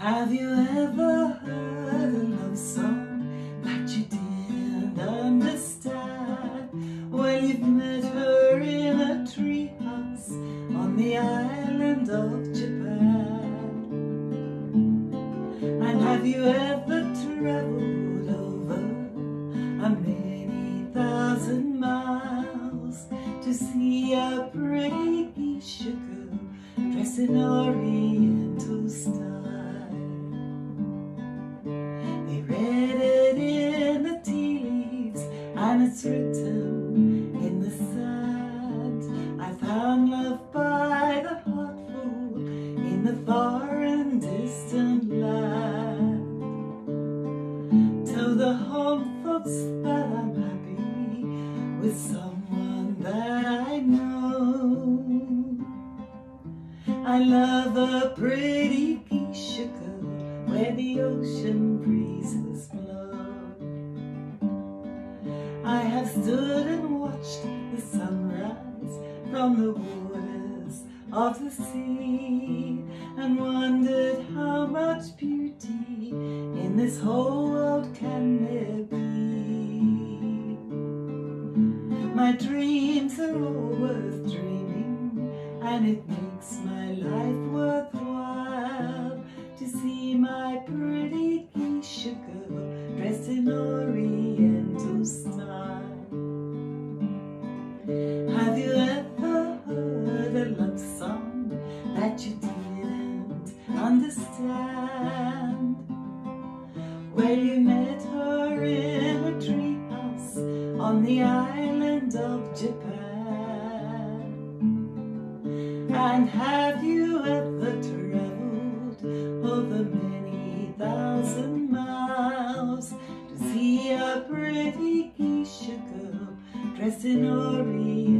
Have you ever heard a love song that you didn't understand? Well, you've met her in a treehouse on the island of Japan. And have you ever traveled over a many thousand miles to see a pretty geisha girl dressed in oriental and it's written in the sand. I found love by the heartful in the far and distant land. Tell the home folks that I'm happy with someone that I know. I love a pretty geisha girl where the ocean breezes have stood and watched the sunrise from the waters of the sea and wondered how much beauty in this whole world can there be. My dreams are all worth dreaming and it makes my life worthwhile to see my pretty understand? Where you met her in a treehouse on the island of Japan? And have you ever traveled over many thousand miles to see a pretty geisha girl dressed in Orient?